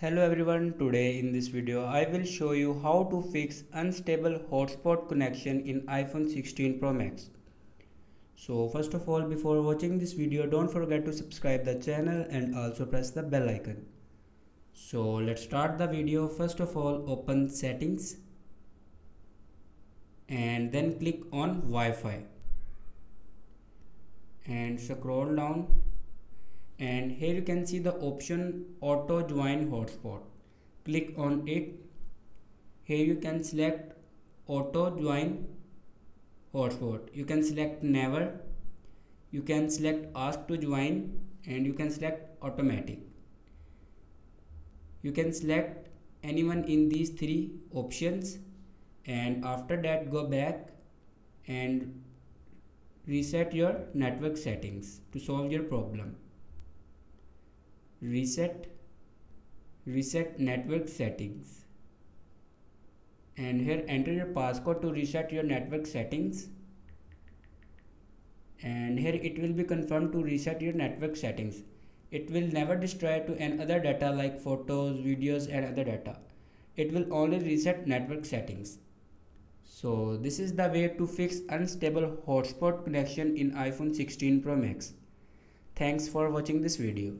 Hello everyone, today in this video I will show you how to fix unstable hotspot connection in iPhone 16 Pro Max. So first of all before watching this video don't forget to subscribe the channel and also press the bell icon. So let's start the video. First of all open settings and then click on Wi-Fi and scroll down and here you can see the option auto join hotspot. Click on it. Here you can select auto join hotspot. You can select never. You can select ask to join and you can select automatic. You can select anyone in these three options and after that go back and reset your network settings to solve your problem reset reset network settings. And here enter your passcode to reset your network settings. And here it will be confirmed to reset your network settings. It will never destroy to any other data like photos videos and other data. It will only reset network settings. So this is the way to fix unstable hotspot connection in iphone 16 pro max. Thanks for watching this video